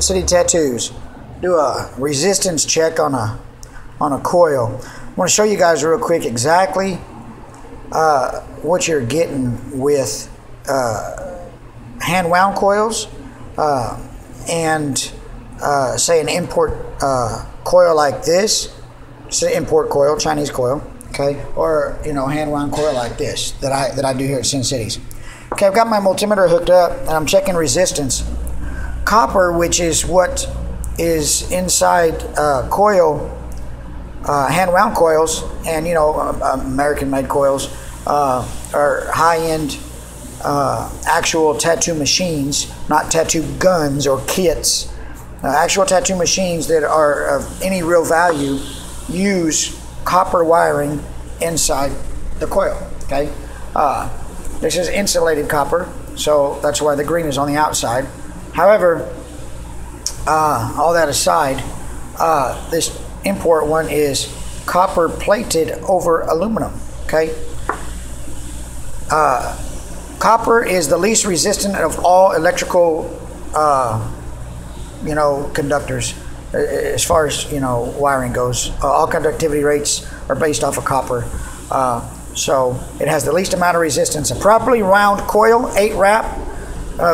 City Tattoos. Do a resistance check on a on a coil. I want to show you guys real quick exactly uh, what you're getting with uh, hand wound coils uh, and uh, say an import uh, coil like this. It's an import coil, Chinese coil, okay, or you know hand wound coil like this that I that I do here at Sin Cities. Okay, I've got my multimeter hooked up and I'm checking resistance. Copper, which is what is inside uh, coil, uh, hand wound coils, and you know, uh, American made coils uh, are high end uh, actual tattoo machines, not tattoo guns or kits. Uh, actual tattoo machines that are of any real value use copper wiring inside the coil. Okay, this is insulated copper, so that's why the green is on the outside. However, uh, all that aside, uh, this import one is copper plated over aluminum. Okay. Uh, copper is the least resistant of all electrical, uh, you know, conductors. As far as you know, wiring goes, uh, all conductivity rates are based off of copper. Uh, so it has the least amount of resistance. A properly wound coil, eight wrap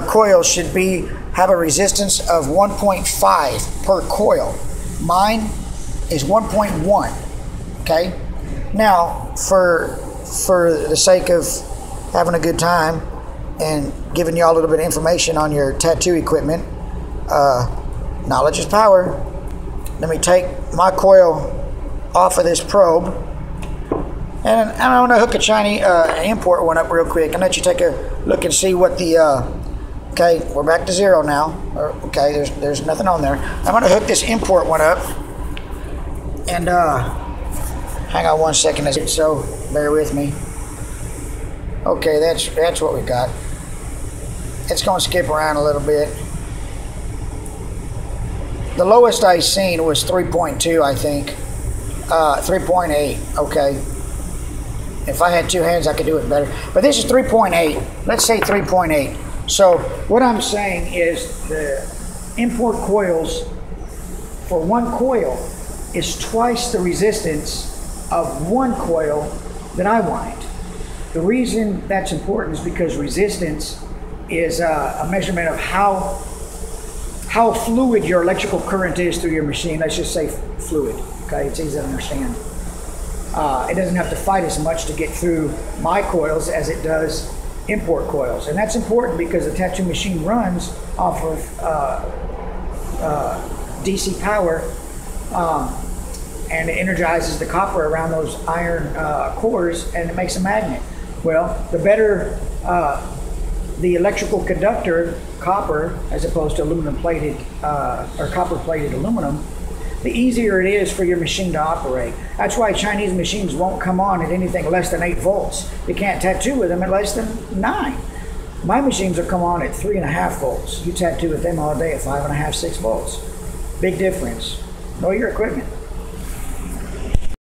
coil, should be have a resistance of 1.5 per coil. Mine is 1.1. Okay. Now, for for the sake of having a good time and giving you all a little bit of information on your tattoo equipment, uh, knowledge is power. Let me take my coil off of this probe. And I'm going to hook a Chinese uh, import one up real quick and let you take a look and see what the uh, Okay, we're back to zero now. Okay, there's there's nothing on there. I'm to hook this import one up. And uh, hang on one second. So bear with me. Okay, that's that's what we got. It's to skip around a little bit. The lowest I seen was 3.2, I think. Uh, 3.8. Okay. If I had two hands, I could do it better. But this is 3.8. Let's say 3.8. So what I'm saying is the import coils for one coil is twice the resistance of one coil that I wind. The reason that's important is because resistance is a, a measurement of how how fluid your electrical current is through your machine. Let's just say fluid. Okay, it's easy to understand. Uh, it doesn't have to fight as much to get through my coils as it does import coils. And that's important because the tattoo machine runs off of uh, uh, DC power um, and it energizes the copper around those iron uh, cores and it makes a magnet. Well, the better uh, the electrical conductor, copper, as opposed to aluminum plated uh, or copper plated aluminum, the easier it is for your machine to operate. That's why Chinese machines won't come on at anything less than 8 volts. You can't tattoo with them at less than 9. My machines will come on at 3.5 volts. You tattoo with them all day at 5.5, 6 volts. Big difference. Know your equipment.